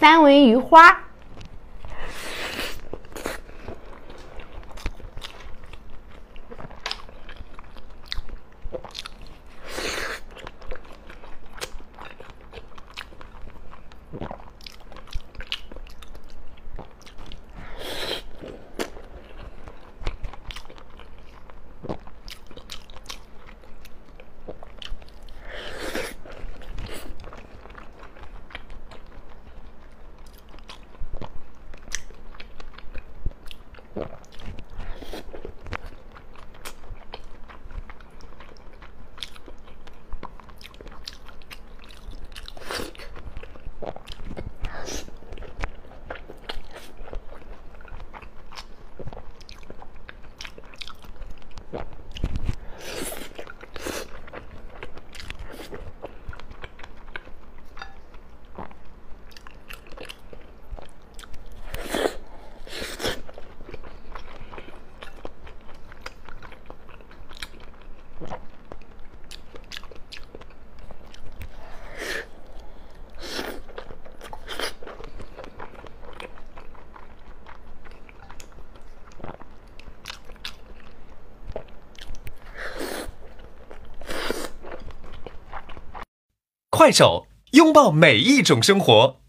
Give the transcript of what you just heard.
三文鱼花。Yeah. 快手，拥抱每一种生活。